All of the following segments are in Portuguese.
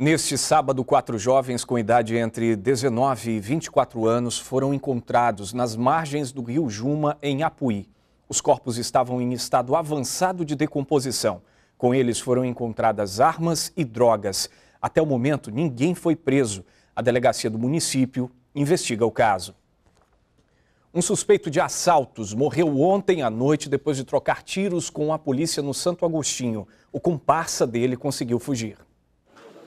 Neste sábado, quatro jovens com idade entre 19 e 24 anos foram encontrados nas margens do rio Juma, em Apuí. Os corpos estavam em estado avançado de decomposição. Com eles foram encontradas armas e drogas. Até o momento, ninguém foi preso. A delegacia do município investiga o caso. Um suspeito de assaltos morreu ontem à noite depois de trocar tiros com a polícia no Santo Agostinho. O comparsa dele conseguiu fugir.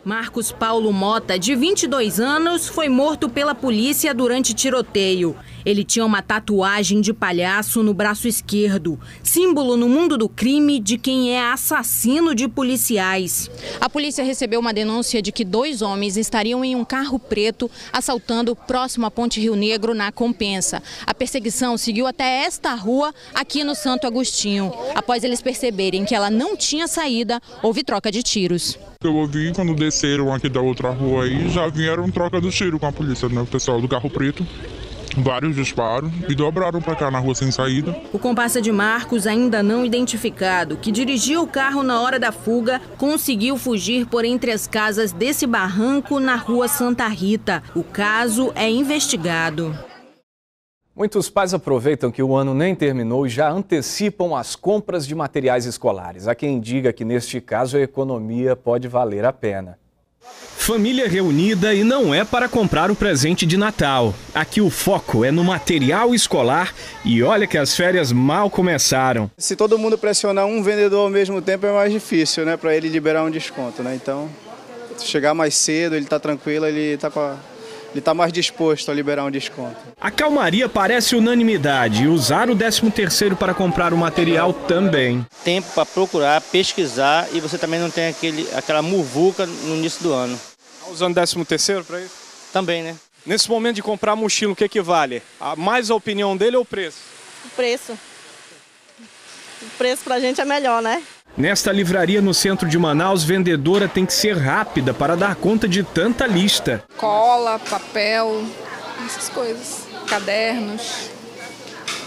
Marcos Paulo Mota, de 22 anos, foi morto pela polícia durante tiroteio. Ele tinha uma tatuagem de palhaço no braço esquerdo, símbolo no mundo do crime de quem é assassino de policiais. A polícia recebeu uma denúncia de que dois homens estariam em um carro preto assaltando próximo à Ponte Rio Negro, na Compensa. A perseguição seguiu até esta rua, aqui no Santo Agostinho. Após eles perceberem que ela não tinha saída, houve troca de tiros. Eu ouvi quando desceram aqui da outra rua aí, já vieram troca do tiro com a polícia, né? O pessoal do carro preto vários disparos e dobraram para cá na rua sem saída. O comparsa de Marcos, ainda não identificado, que dirigia o carro na hora da fuga, conseguiu fugir por entre as casas desse barranco na rua Santa Rita. O caso é investigado. Muitos pais aproveitam que o ano nem terminou e já antecipam as compras de materiais escolares. Há quem diga que neste caso a economia pode valer a pena. Família reunida e não é para comprar o presente de Natal. Aqui o foco é no material escolar e olha que as férias mal começaram. Se todo mundo pressionar um vendedor ao mesmo tempo é mais difícil, né, para ele liberar um desconto, né? Então, chegar mais cedo, ele está tranquilo, ele está com a ele está mais disposto a liberar um desconto. A calmaria parece unanimidade e usar o 13º para comprar o material também. Tempo para procurar, pesquisar e você também não tem aquele, aquela muvuca no início do ano. Tá usando 13º para isso? Também, né? Nesse momento de comprar mochila, o que, que vale? A, mais a opinião dele ou o preço? O preço. O preço para a gente é melhor, né? Nesta livraria no centro de Manaus, vendedora tem que ser rápida para dar conta de tanta lista. Cola, papel, essas coisas, cadernos.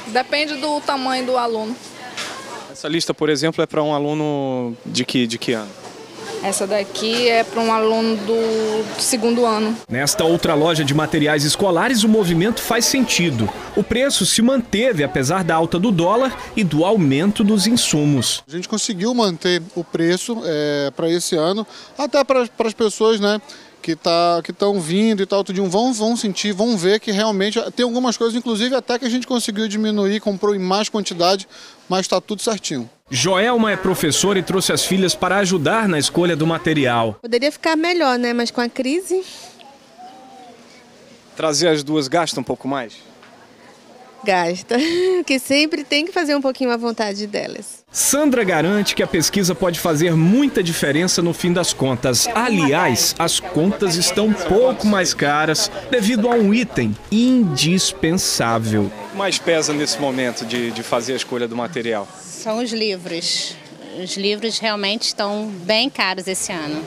Depende do tamanho do aluno. Essa lista, por exemplo, é para um aluno de que, de que ano? Essa daqui é para um aluno do segundo ano. Nesta outra loja de materiais escolares, o movimento faz sentido. O preço se manteve apesar da alta do dólar e do aumento dos insumos. A gente conseguiu manter o preço é, para esse ano, até para as pessoas, né? Que tá, que estão vindo e tal, tudinho, vão, vão sentir, vão ver que realmente tem algumas coisas, inclusive até que a gente conseguiu diminuir, comprou em mais quantidade, mas está tudo certinho. Joelma é professora e trouxe as filhas para ajudar na escolha do material. Poderia ficar melhor, né? Mas com a crise. Trazer as duas gasta um pouco mais? Gasta, que sempre tem que fazer um pouquinho à vontade delas. Sandra garante que a pesquisa pode fazer muita diferença no fim das contas. Aliás, as contas estão um pouco mais caras devido a um item indispensável. O que mais pesa nesse momento de, de fazer a escolha do material? São os livros. Os livros realmente estão bem caros esse ano.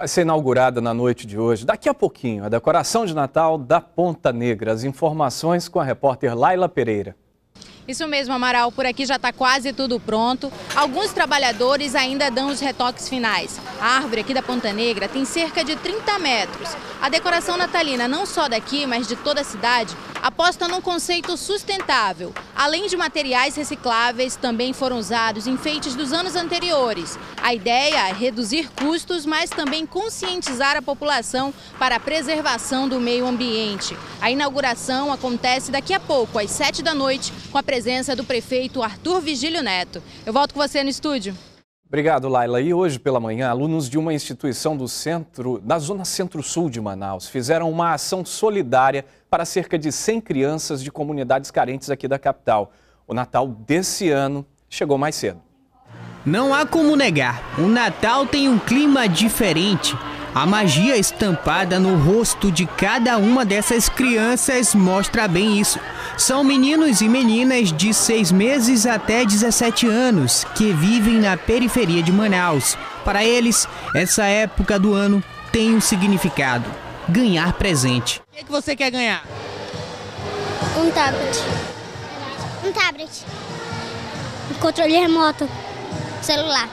Vai ser inaugurada na noite de hoje, daqui a pouquinho, a decoração de Natal da Ponta Negra. As informações com a repórter Laila Pereira. Isso mesmo, Amaral. Por aqui já está quase tudo pronto. Alguns trabalhadores ainda dão os retoques finais. A árvore aqui da Ponta Negra tem cerca de 30 metros. A decoração natalina, não só daqui, mas de toda a cidade, aposta num conceito sustentável. Além de materiais recicláveis, também foram usados enfeites dos anos anteriores. A ideia é reduzir custos, mas também conscientizar a população para a preservação do meio ambiente. A inauguração acontece daqui a pouco, às 7 da noite, com a presença do prefeito Arthur Vigílio Neto. Eu volto com você no estúdio. Obrigado, Laila. E hoje pela manhã, alunos de uma instituição do centro, da zona centro-sul de Manaus, fizeram uma ação solidária para cerca de 100 crianças de comunidades carentes aqui da capital. O Natal desse ano chegou mais cedo. Não há como negar, o Natal tem um clima diferente. A magia estampada no rosto de cada uma dessas crianças mostra bem isso. São meninos e meninas de 6 meses até 17 anos que vivem na periferia de Manaus. Para eles, essa época do ano tem um significado: ganhar presente. O que, é que você quer ganhar? Um tablet. Um tablet. Um controle remoto. Celular.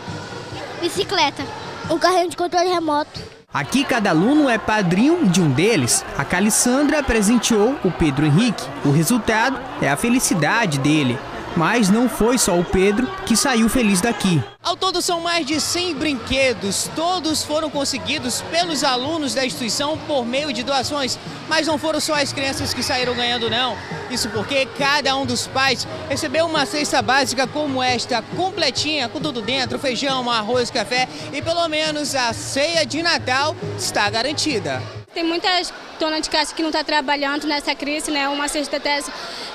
Bicicleta. Um carrinho de controle remoto. Aqui cada aluno é padrinho de um deles. A Calissandra presenteou o Pedro Henrique. O resultado é a felicidade dele. Mas não foi só o Pedro que saiu feliz daqui. Ao todo são mais de 100 brinquedos, todos foram conseguidos pelos alunos da instituição por meio de doações, mas não foram só as crianças que saíram ganhando não. Isso porque cada um dos pais recebeu uma cesta básica como esta, completinha, com tudo dentro, feijão, arroz, café e pelo menos a ceia de Natal está garantida. Tem muitas donas de casa que não está trabalhando nessa crise, né? Uma cesta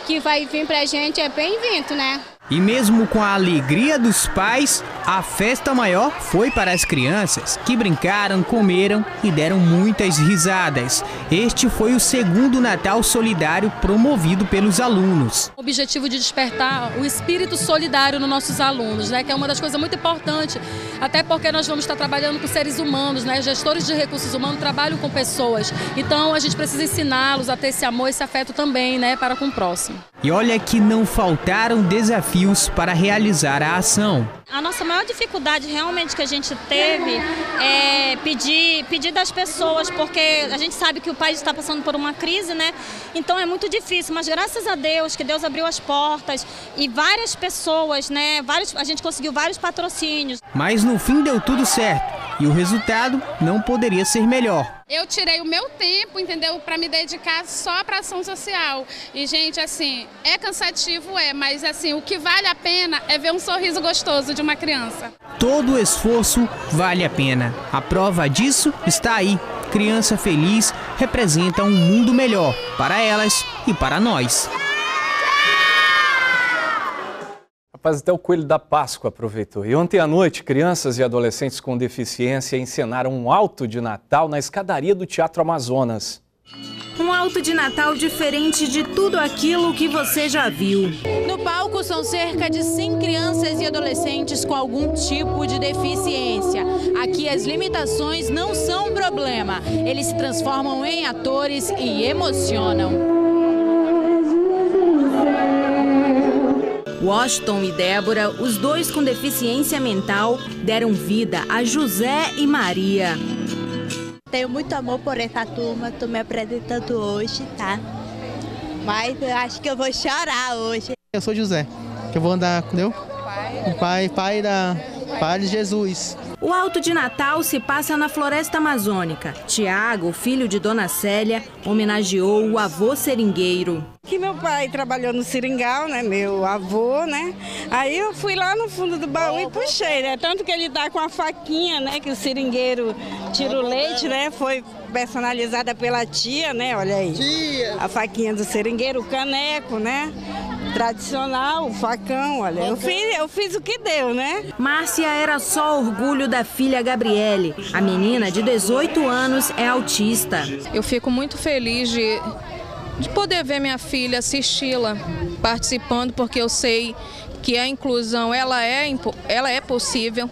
que vai vir para a gente é bem-vindo, né? E mesmo com a alegria dos pais, a festa maior foi para as crianças, que brincaram, comeram e deram muitas risadas. Este foi o segundo Natal Solidário promovido pelos alunos. O objetivo de despertar o espírito solidário nos nossos alunos, né, que é uma das coisas muito importantes, até porque nós vamos estar trabalhando com seres humanos, né, gestores de recursos humanos trabalham com pessoas. Então a gente precisa ensiná-los a ter esse amor, esse afeto também, né, para com o próximo. E olha que não faltaram desafios para realizar a ação. A nossa maior dificuldade realmente que a gente teve é pedir, pedir das pessoas, porque a gente sabe que o país está passando por uma crise, né? Então é muito difícil, mas graças a Deus que Deus abriu as portas e várias pessoas, né? Vários, a gente conseguiu vários patrocínios. Mas no fim deu tudo certo e o resultado não poderia ser melhor. Eu tirei o meu tempo, entendeu, para me dedicar só para ação social. E gente, assim, é cansativo, é, mas assim, o que vale a pena é ver um sorriso gostoso de uma criança. Todo esforço vale a pena. A prova disso está aí. Criança feliz representa um mundo melhor para elas e para nós. Rapaz, até o Coelho da Páscoa aproveitou. E ontem à noite, crianças e adolescentes com deficiência encenaram um alto de Natal na escadaria do Teatro Amazonas. Um alto de Natal diferente de tudo aquilo que você já viu. No palco são cerca de 100 crianças e adolescentes com algum tipo de deficiência. Aqui as limitações não são um problema. Eles se transformam em atores e emocionam. Washington e Débora, os dois com deficiência mental, deram vida a José e Maria. Tenho muito amor por essa turma, estou me apresentando hoje, tá? Mas eu acho que eu vou chorar hoje. Eu sou José, que eu vou andar, entendeu? O pai, pai da Pai de Jesus. O alto de Natal se passa na floresta amazônica. Tiago, filho de Dona Célia, homenageou o avô seringueiro. Que meu pai trabalhou no seringal, né? Meu avô, né? Aí eu fui lá no fundo do baú e puxei, né? Tanto que ele tá com a faquinha, né? Que o seringueiro tira o leite, né? Foi personalizada pela tia, né? Olha aí. Tia. A faquinha do seringueiro, o caneco, né? Tradicional, o facão, olha. Eu fiz, eu fiz o que deu, né? Márcia era só orgulho da filha Gabriele. A menina de 18 anos é autista. Eu fico muito feliz de, de poder ver minha filha assisti-la participando, porque eu sei que a inclusão ela é, ela é possível,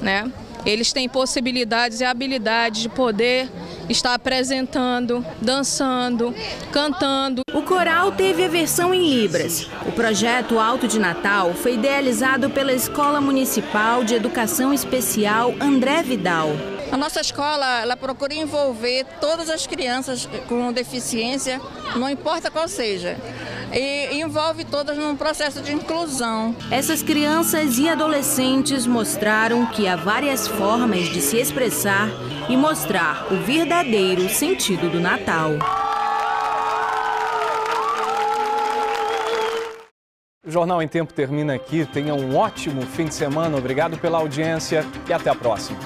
né? Eles têm possibilidades e habilidades de poder estar apresentando, dançando, cantando. O coral teve a versão em Libras. O projeto Alto de Natal foi idealizado pela Escola Municipal de Educação Especial André Vidal. A nossa escola ela procura envolver todas as crianças com deficiência, não importa qual seja e envolve todas num processo de inclusão. Essas crianças e adolescentes mostraram que há várias formas de se expressar e mostrar o verdadeiro sentido do Natal. O Jornal em Tempo termina aqui. Tenha um ótimo fim de semana. Obrigado pela audiência e até a próxima.